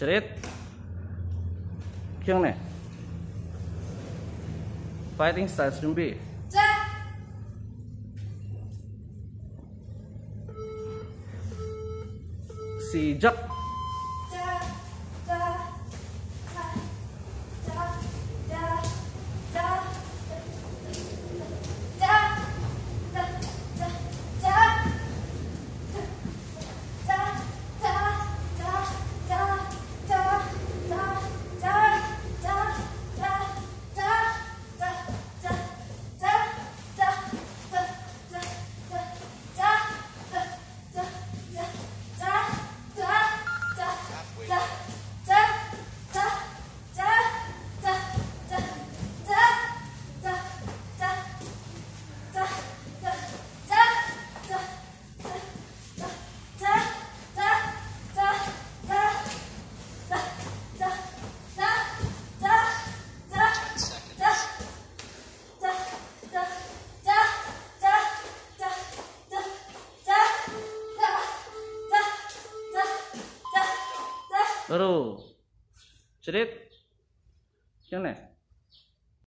Cerit. Kiang ne Fighting style jumbi. Si Jack. Baru. Cerit. Yang ni?